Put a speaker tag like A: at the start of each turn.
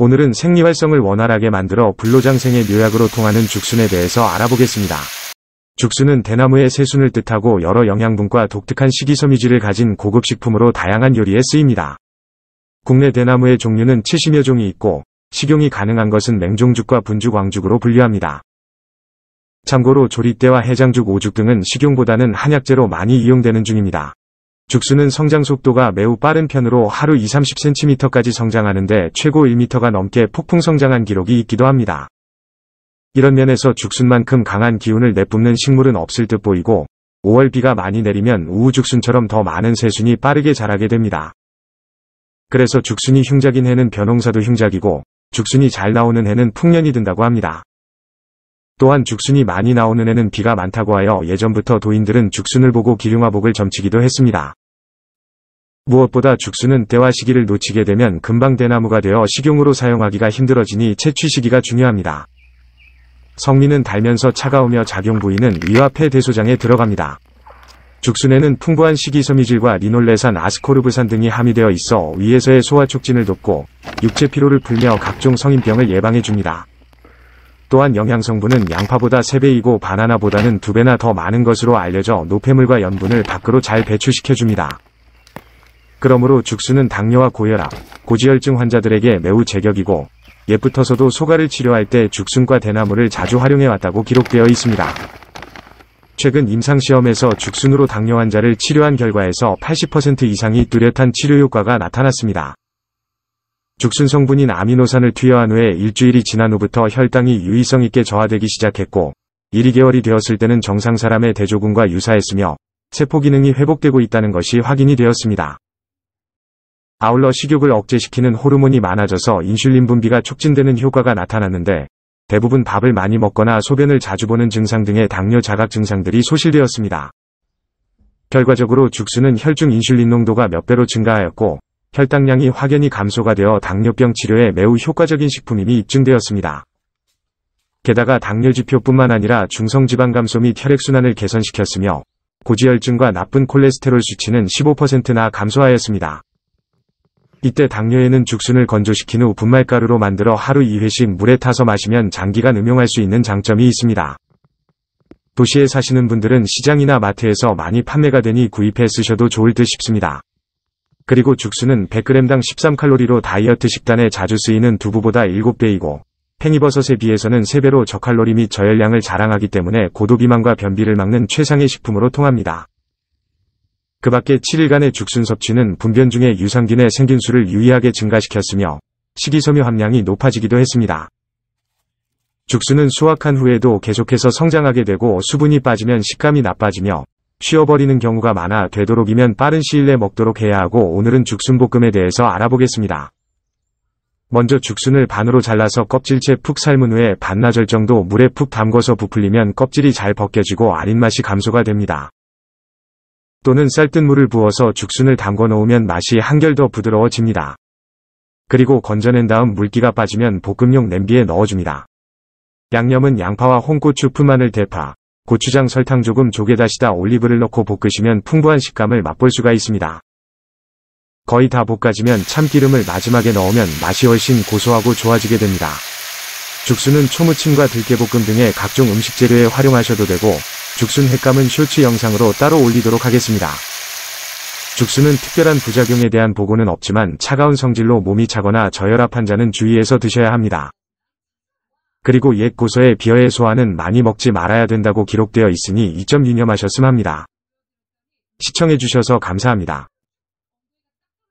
A: 오늘은 생리활성을 원활하게 만들어 불로장생의 묘약으로 통하는 죽순에 대해서 알아보겠습니다. 죽순은 대나무의 새순을 뜻하고 여러 영양분과 독특한 식이섬유질을 가진 고급 식품으로 다양한 요리에 쓰입니다. 국내 대나무의 종류는 70여 종이 있고 식용이 가능한 것은 맹종죽과 분죽, 왕죽으로 분류합니다. 참고로 조리대와 해장죽, 오죽 등은 식용보다는 한약재로 많이 이용되는 중입니다. 죽순은 성장 속도가 매우 빠른 편으로 하루 2-30cm까지 성장하는데 최고 1m가 넘게 폭풍 성장한 기록이 있기도 합니다. 이런 면에서 죽순만큼 강한 기운을 내뿜는 식물은 없을 듯 보이고 5월 비가 많이 내리면 우후죽순처럼 더 많은 새순이 빠르게 자라게 됩니다. 그래서 죽순이 흉작인 해는 벼농사도 흉작이고 죽순이 잘 나오는 해는 풍년이 든다고 합니다. 또한 죽순이 많이 나오는 해는 비가 많다고 하여 예전부터 도인들은 죽순을 보고 기륭화복을 점치기도 했습니다. 무엇보다 죽순은 때와 시기를 놓치게 되면 금방 대나무가 되어 식용으로 사용하기가 힘들어지니 채취 시기가 중요합니다. 성미는 달면서 차가우며 작용 부위는 위와 폐 대소장에 들어갑니다. 죽순에는 풍부한 식이섬유질과 리놀레산, 아스코르브산 등이 함유되어 있어 위에서의 소화 촉진을 돕고 육체 피로를 풀며 각종 성인병을 예방해 줍니다. 또한 영양성분은 양파보다 3배이고 바나나보다는 2배나 더 많은 것으로 알려져 노폐물과 염분을 밖으로 잘 배출시켜 줍니다. 그러므로 죽순은 당뇨와 고혈압, 고지혈증 환자들에게 매우 제격이고 옛부터서도 소가를 치료할 때 죽순과 대나무를 자주 활용해 왔다고 기록되어 있습니다. 최근 임상시험에서 죽순으로 당뇨 환자를 치료한 결과에서 80% 이상이 뚜렷한 치료 효과가 나타났습니다. 죽순 성분인 아미노산을 투여한 후에 일주일이 지난 후부터 혈당이 유의성 있게 저하되기 시작했고 1, 2개월이 되었을 때는 정상 사람의 대조군과 유사했으며 세포 기능이 회복되고 있다는 것이 확인이 되었습니다. 아울러 식욕을 억제시키는 호르몬이 많아져서 인슐린 분비가 촉진되는 효과가 나타났는데 대부분 밥을 많이 먹거나 소변을 자주 보는 증상 등의 당뇨 자각 증상들이 소실되었습니다. 결과적으로 죽순은 혈중 인슐린 농도가 몇 배로 증가하였고 혈당량이 확연히 감소가 되어 당뇨병 치료에 매우 효과적인 식품임이 입증되었습니다. 게다가 당뇨지표뿐만 아니라 중성지방 감소 및 혈액순환을 개선시켰으며 고지혈증과 나쁜 콜레스테롤 수치는 15%나 감소하였습니다. 이때 당뇨에는 죽순을 건조시킨 후 분말가루로 만들어 하루 2회씩 물에 타서 마시면 장기간 음용할 수 있는 장점이 있습니다. 도시에 사시는 분들은 시장이나 마트에서 많이 판매가 되니 구입해 쓰셔도 좋을 듯 싶습니다. 그리고 죽순은 100g당 13칼로리로 다이어트 식단에 자주 쓰이는 두부보다 7배이고 팽이버섯에 비해서는 3배로 저칼로리 및 저열량을 자랑하기 때문에 고도비만과 변비를 막는 최상의 식품으로 통합니다. 그 밖에 7일간의 죽순 섭취는 분변 중에 유산균의 생균수를 유의하게 증가시켰으며 식이섬유 함량이 높아지기도 했습니다. 죽순은 수확한 후에도 계속해서 성장하게 되고 수분이 빠지면 식감이 나빠지며 쉬어버리는 경우가 많아 되도록이면 빠른 시일 내에 먹도록 해야 하고 오늘은 죽순볶음에 대해서 알아보겠습니다. 먼저 죽순을 반으로 잘라서 껍질째 푹 삶은 후에 반나절 정도 물에 푹 담궈서 부풀리면 껍질이 잘 벗겨지고 아린 맛이 감소가 됩니다. 또는 쌀뜨 물을 부어서 죽순을 담궈 놓으면 맛이 한결 더 부드러워집니다. 그리고 건져낸 다음 물기가 빠지면 볶음용 냄비에 넣어줍니다. 양념은 양파와 홍고추, 풋마늘, 대파, 고추장, 설탕 조금, 조개다시다, 올리브를 넣고 볶으시면 풍부한 식감을 맛볼 수가 있습니다. 거의 다 볶아지면 참기름을 마지막에 넣으면 맛이 훨씬 고소하고 좋아지게 됩니다. 죽순은 초무침과 들깨볶음 등의 각종 음식 재료에 활용하셔도 되고 죽순 횟감은 쇼츠 영상으로 따로 올리도록 하겠습니다. 죽순은 특별한 부작용에 대한 보고는 없지만 차가운 성질로 몸이 차거나 저혈압 환자는 주의해서 드셔야 합니다. 그리고 옛 고서의 비어의 소화는 많이 먹지 말아야 된다고 기록되어 있으니 이 점 유념하셨음 합니다. 시청해주셔서 감사합니다.